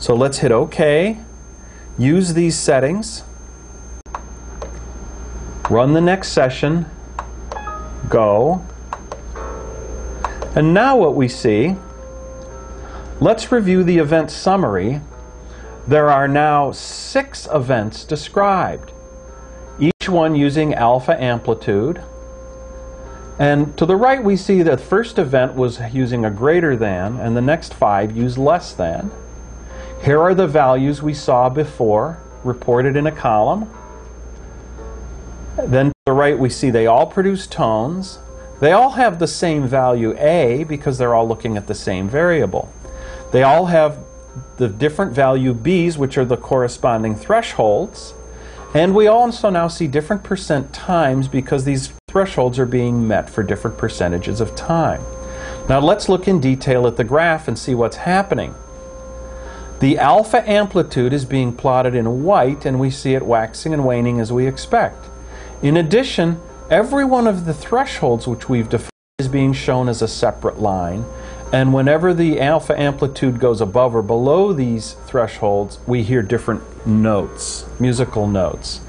So let's hit OK, use these settings, run the next session, go. And now what we see, let's review the event summary. There are now six events described, each one using alpha amplitude. And to the right we see that the first event was using a greater than and the next five use less than. Here are the values we saw before reported in a column. Then to the right we see they all produce tones. They all have the same value A because they're all looking at the same variable. They all have the different value B's which are the corresponding thresholds. And we also now see different percent times because these thresholds are being met for different percentages of time. Now let's look in detail at the graph and see what's happening. The alpha amplitude is being plotted in white and we see it waxing and waning as we expect. In addition, every one of the thresholds which we've defined is being shown as a separate line. And whenever the alpha amplitude goes above or below these thresholds, we hear different notes, musical notes.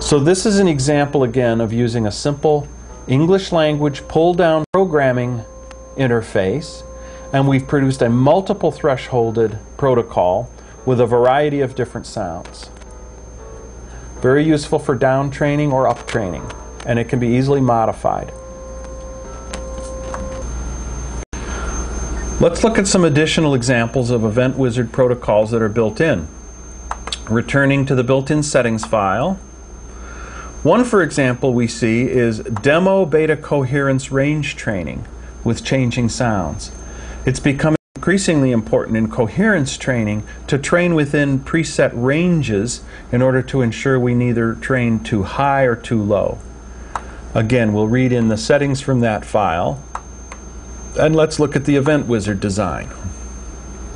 So this is an example again of using a simple English language pull down programming interface and we've produced a multiple thresholded protocol with a variety of different sounds. Very useful for down training or up training, and it can be easily modified. Let's look at some additional examples of Event Wizard protocols that are built in. Returning to the built-in settings file. One, for example, we see is Demo Beta Coherence Range Training with changing sounds. It's becoming increasingly important in coherence training to train within preset ranges in order to ensure we neither train too high or too low. Again, we'll read in the settings from that file. And let's look at the Event Wizard design.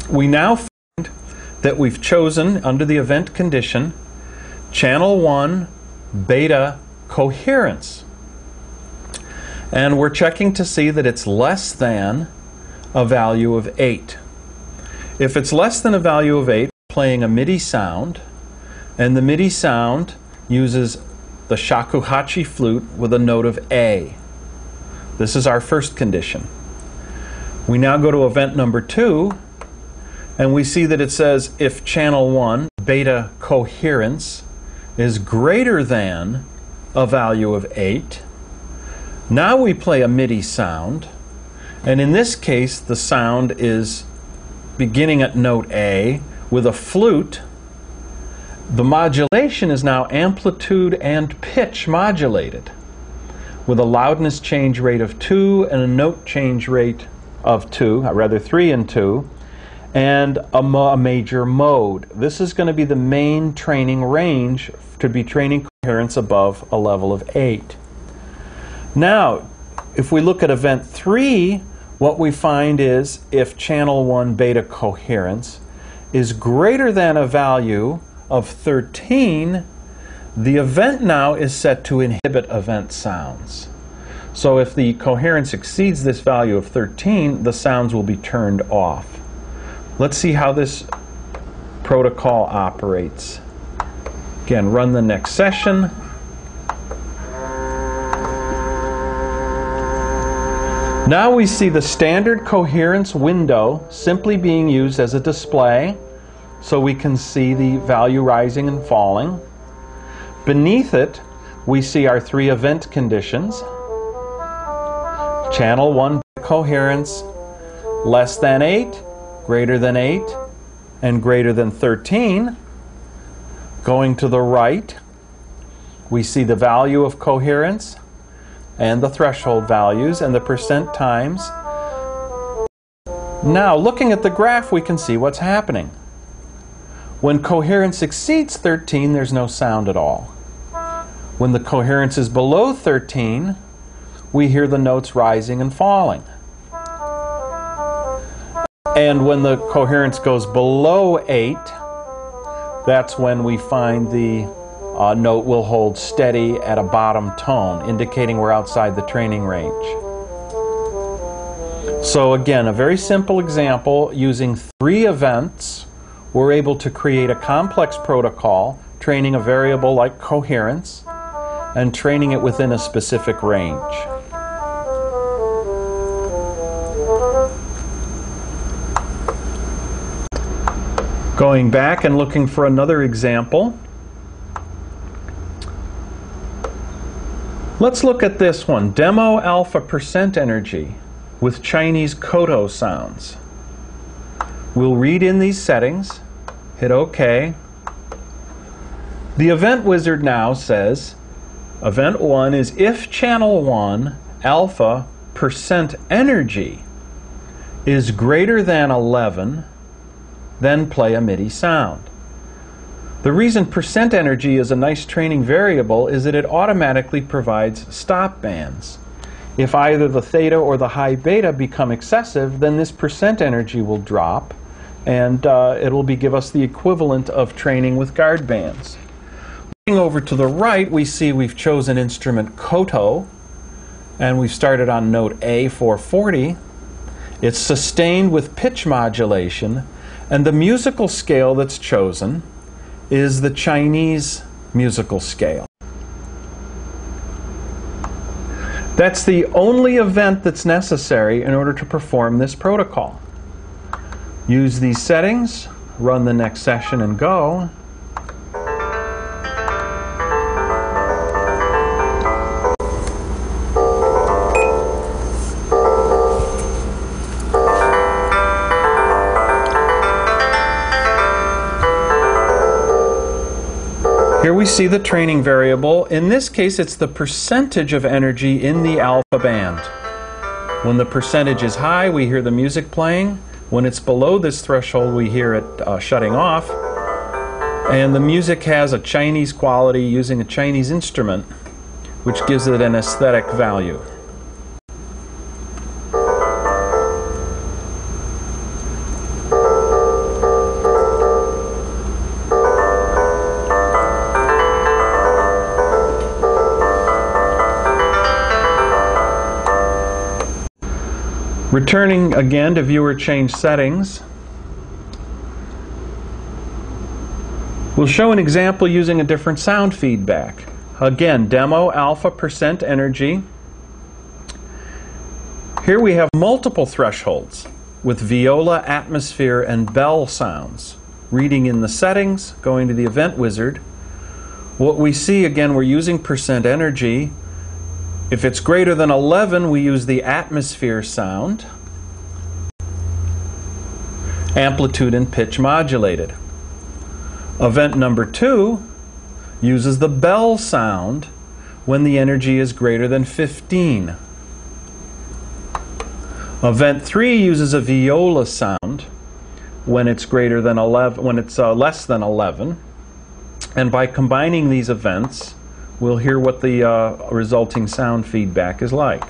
We now find that we've chosen, under the event condition, channel 1 beta coherence. And we're checking to see that it's less than a value of 8. If it's less than a value of 8, playing a MIDI sound, and the MIDI sound uses the shakuhachi flute with a note of A. This is our first condition. We now go to event number 2, and we see that it says if channel 1, beta coherence, is greater than a value of 8, now we play a MIDI sound, and in this case, the sound is beginning at note A with a flute. The modulation is now amplitude and pitch modulated with a loudness change rate of 2 and a note change rate of 2, or rather 3 and 2, and a, a major mode. This is going to be the main training range to be training coherence above a level of 8. Now, if we look at event 3, what we find is if channel 1 beta coherence is greater than a value of 13, the event now is set to inhibit event sounds. So if the coherence exceeds this value of 13, the sounds will be turned off. Let's see how this protocol operates. Again, run the next session. Now we see the standard coherence window simply being used as a display so we can see the value rising and falling. Beneath it, we see our three event conditions. Channel 1 coherence, less than 8, greater than 8, and greater than 13. Going to the right, we see the value of coherence, and the threshold values and the percent times. Now, looking at the graph, we can see what's happening. When coherence exceeds 13, there's no sound at all. When the coherence is below 13, we hear the notes rising and falling. And when the coherence goes below 8, that's when we find the uh, note will hold steady at a bottom tone, indicating we're outside the training range. So again, a very simple example using three events we're able to create a complex protocol, training a variable like coherence, and training it within a specific range. Going back and looking for another example. Let's look at this one, demo alpha percent energy with Chinese koto sounds. We'll read in these settings, hit OK. The event wizard now says, event 1 is if channel 1 alpha percent energy is greater than 11, then play a MIDI sound. The reason percent energy is a nice training variable is that it automatically provides stop bands. If either the theta or the high beta become excessive, then this percent energy will drop and uh, it will be, give us the equivalent of training with guard bands. Looking over to the right, we see we've chosen instrument Koto and we've started on note A440. It's sustained with pitch modulation and the musical scale that's chosen is the Chinese musical scale. That's the only event that's necessary in order to perform this protocol. Use these settings, run the next session and go, we see the training variable. In this case, it's the percentage of energy in the alpha band. When the percentage is high, we hear the music playing. When it's below this threshold, we hear it uh, shutting off. And the music has a Chinese quality using a Chinese instrument, which gives it an aesthetic value. Returning again to viewer change settings, we'll show an example using a different sound feedback. Again, demo alpha percent energy. Here we have multiple thresholds with viola, atmosphere, and bell sounds. Reading in the settings, going to the event wizard. What we see again, we're using percent energy if it's greater than 11, we use the atmosphere sound, amplitude and pitch modulated. Event number two uses the bell sound when the energy is greater than 15. Event 3 uses a viola sound when it's greater than 11 when it's uh, less than 11. And by combining these events, we'll hear what the uh, resulting sound feedback is like.